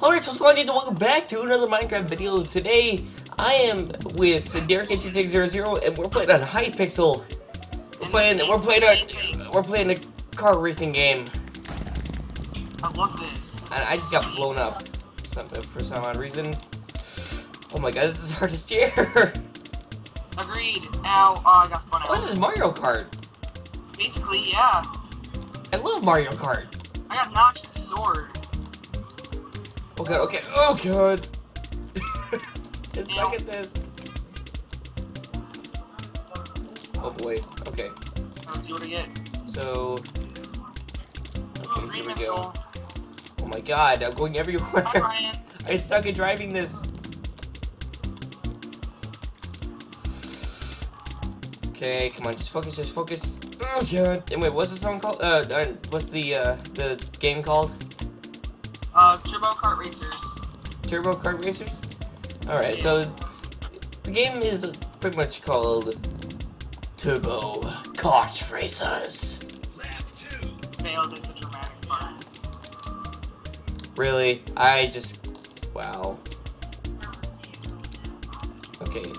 Alright, so what's going on YouTube? Welcome back to another Minecraft video. Today, I am with Derek2600 and we're playing on Hypixel. We're playing, we're playing a, we're playing a car racing game. I love this. And I just got blown up for some odd reason. Oh my god, this is hard to steer. Agreed. Ow, oh, I got spun out. Oh, this is Mario Kart. Basically, yeah. I love Mario Kart. I got notched the sword. Oh god, okay, oh god. I suck at this. Oh boy, okay. Let's see what I get. So, Oh, okay, here we go. Oh my god, I'm going everywhere. I suck at driving this. Okay, come on, just focus, just focus. Oh god. And wait, what's the song called? Uh, uh what's the uh the game called? Uh, Turbo Kart Racers. Turbo Kart Racers? Alright, so the game is pretty much called Turbo Kart Racers. Failed at the dramatic part. Really? I just wow. Okay.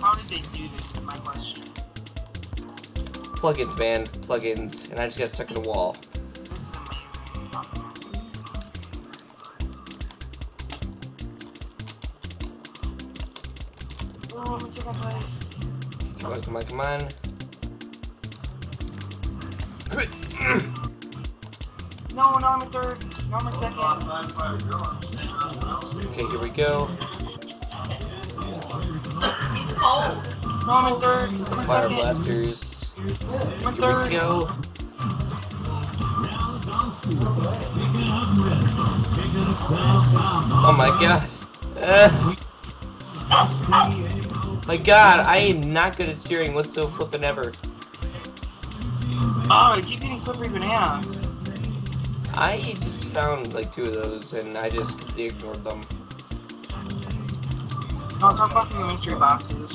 How did they do this is my question. Plugins, man. Plugins. And I just got stuck in a wall. Come on, come on, come on. Hut! No, no, I'm in third. No, I'm in second. Okay, here we go. No, I'm in third. I'm in Fire second. blasters. I'm in Here third. we go. Oh my god. Uh, my god, I am not good at steering whatsoever flippin' ever. Oh, I keep eating slippery banana. I just found like two of those and I just ignored them. I'll talk about the mystery boxes.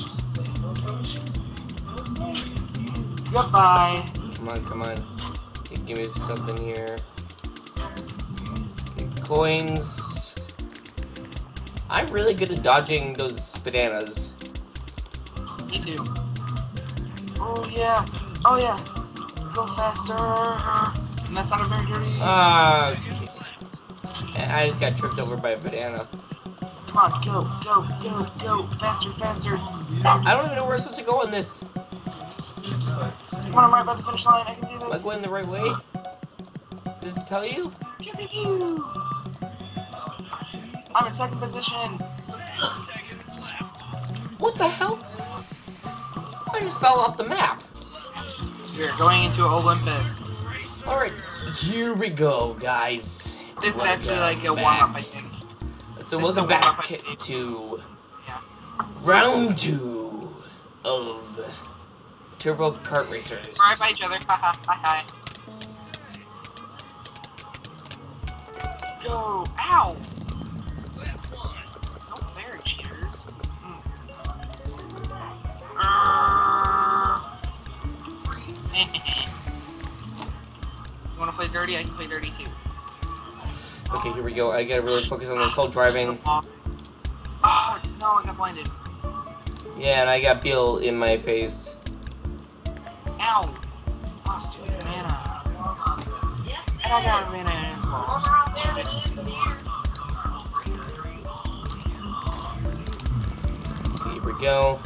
Goodbye. Come on, come on. Okay, give me something here. Okay, coins. I'm really good at dodging those bananas. Me too. Oh yeah. Oh yeah. Go faster. And that's not a very dirty. Uh, okay. I just got tripped over by a banana. Come on, go, go, go, go. Faster, faster. I don't even know where I'm supposed to go in this. Come on, I'm right by the finish line. I can do Am I going the right way? Does it tell you? Pew, pew, pew. I'm in second position. What the hell? I just fell off the map. We're going into Olympus. Alright, here we go, guys. It's Welcome actually like a back. warm up, I think. So This welcome back warm-up, to Yeah. round two of Turbo Kart Racers. We're right by each other. Haha. Hi, hi. Go. Ow. You wanna play dirty? I can play dirty too. Okay, here we go. I gotta really focus on this whole driving. Oh, no, I got blinded. Yeah, and I got Bill in my face. Ow! Oh, stupid banana. And I got a banana as well. Okay, here we go.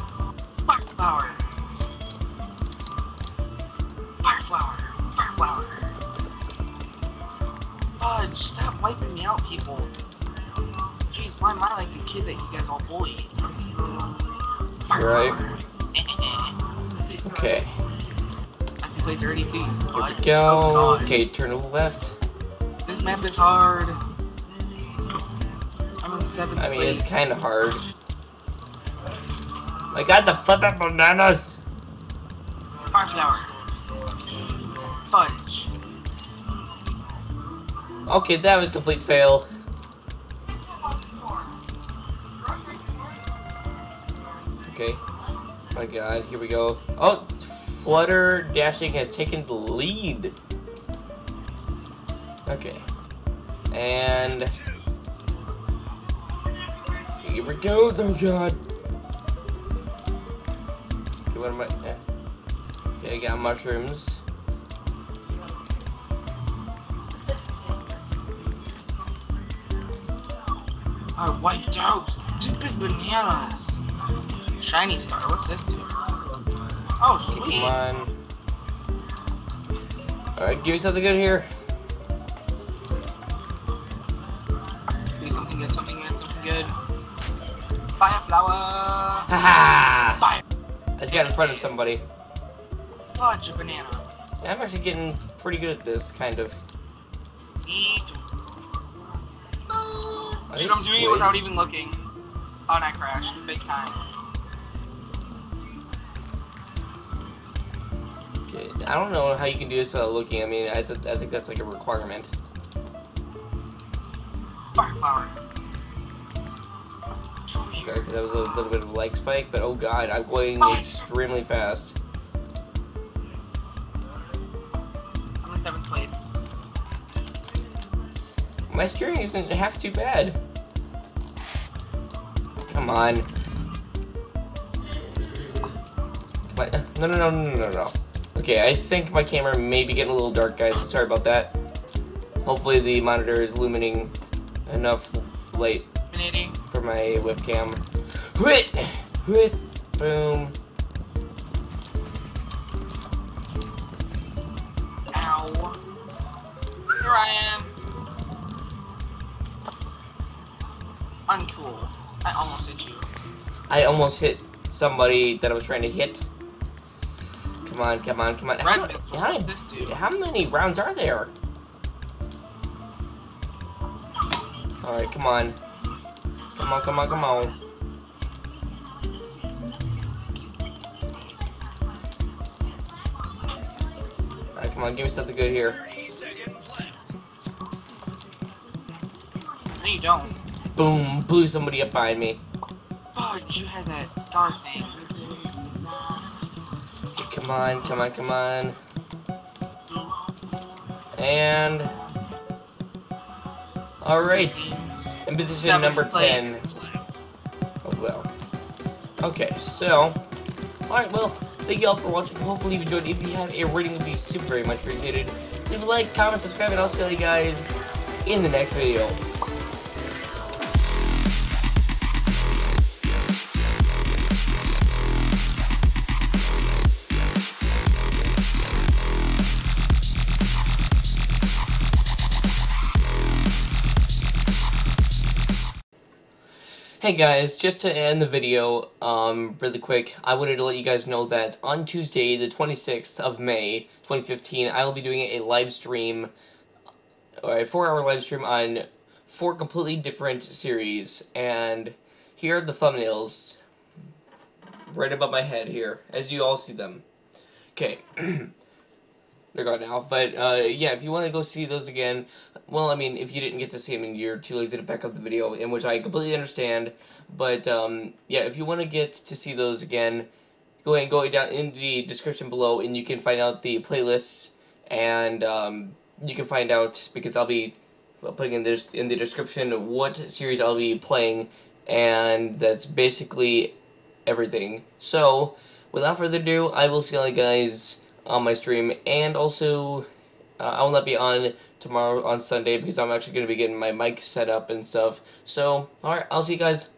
Fire flower! Fudge, stop wiping me out, people. Jeez, why am I like the kid that you guys all bully? Right. Okay, I can play dirty too. here we go. Oh, God. Okay, turn to the left. This map is hard. I'm in seventh I mean, place. it's kind of hard. I got the flipping bananas. Fire flower. Fudge. Okay, that was complete fail. Okay. My god, here we go. Oh, Flutter Dashing has taken the lead. Okay. And here we go. Oh god. Okay, what am I? eh. Okay, I got mushrooms. I wiped out. Stupid bananas. Shiny star. What's this do? Oh, sweet. come on. Alright, give me something good here. Do something good, something good, something good. Fire flower. Haha! Fire. I just got in front of somebody. Fudge a banana. Yeah, I'm actually getting pretty good at this, kind of. Me too. Dude, I'm doing it without even looking. Oh, and I crashed. Big time. Okay, I don't know how you can do this without looking. I mean, I, th I think that's like a requirement. Fire flower. Okay, that was a little bit of a lag spike, but oh god, I'm going extremely fast. My steering isn't half too bad. Come on. No, no, no, no, no, no, no. Okay, I think my camera may be getting a little dark, guys. Sorry about that. Hopefully the monitor is illuminating enough light for my webcam. Hit! Hit! Boom. Ow. Here I am. Uncool. I almost hit you. I almost hit somebody that I was trying to hit. Come on, come on, come on. How, how, this how many rounds are there? Alright, come on. Come on, come on, come on. Alright, come on, give me something good here. No, you don't. Boom, blew somebody up behind me. Fudge, you had that star thing. Okay, come on, come on, come on. And alright. In position number 10. Oh well. Okay, so alright, well, thank you all for watching. Hopefully you enjoyed. If you had a rating would be super very much appreciated. Leave a like, comment, subscribe, and I'll see you guys in the next video. Hey guys, just to end the video, um, really quick, I wanted to let you guys know that on Tuesday, the 26th of May, 2015, I will be doing a live stream, or a four-hour live stream on four completely different series, and here are the thumbnails, right above my head here, as you all see them. Okay, they're gone now, but, uh, yeah, if you want to go see those again, well, I mean, if you didn't get to see them and you're too lazy to back up the video, in which I completely understand, but um, yeah, if you want to get to see those again, go ahead and go down in the description below, and you can find out the playlists, and um, you can find out because I'll be putting in this in the description what series I'll be playing, and that's basically everything. So, without further ado, I will see all you guys on my stream, and also uh, I will not be on tomorrow on Sunday because I'm actually going to be getting my mic set up and stuff. So, alright, I'll see you guys